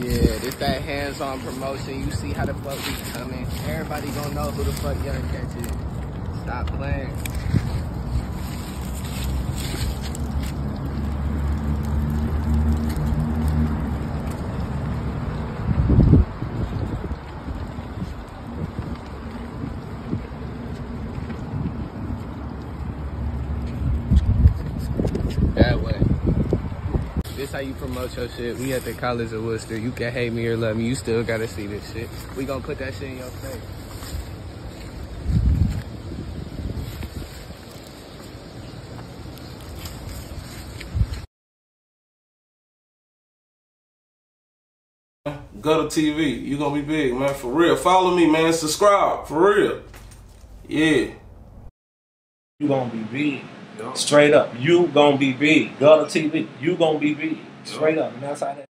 Yeah, this that hands-on promotion. You see how the fuck we coming. Everybody gonna know who the fuck Yung Catch is. Stop playing. That way. This how you promote your shit. We at the College of Wooster. You can hate me or love me. You still gotta see this shit. We gonna put that shit in your face. Gutta TV. You gonna be big, man. For real. Follow me, man. Subscribe. For real. Yeah. You gonna be big. Straight up. You gonna be big. Gutta TV. You gonna be big. Straight up. And that's how that